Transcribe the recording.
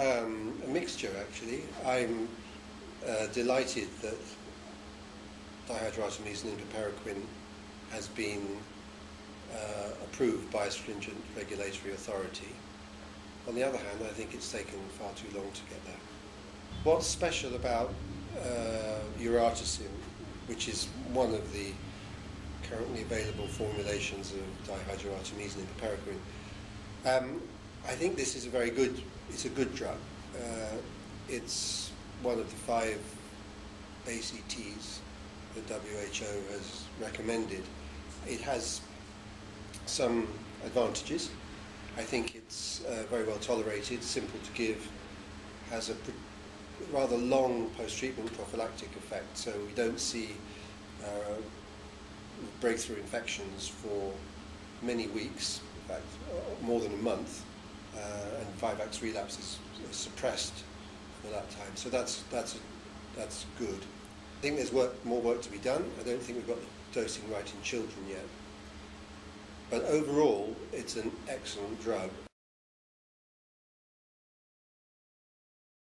Um, a mixture, actually. I'm uh, delighted that dihydroartemisinin piperaquine has been uh, approved by a stringent regulatory authority. On the other hand, I think it's taken far too long to get there. What's special about uh, Eurartesim, which is one of the currently available formulations of dihydroartemisinin piperaquine, um, I think this is a very good, it's a good drug. Uh, it's one of the five ACTs that WHO has recommended. It has some advantages. I think it's uh, very well tolerated, simple to give, has a rather long post-treatment prophylactic effect, so we don't see uh, breakthrough infections for many weeks, in fact, uh, more than a month, Uh, and Vivax relapse is suppressed for that time. So that's, that's, that's good. I think there's work, more work to be done. I don't think we've got the dosing right in children yet. But overall, it's an excellent drug.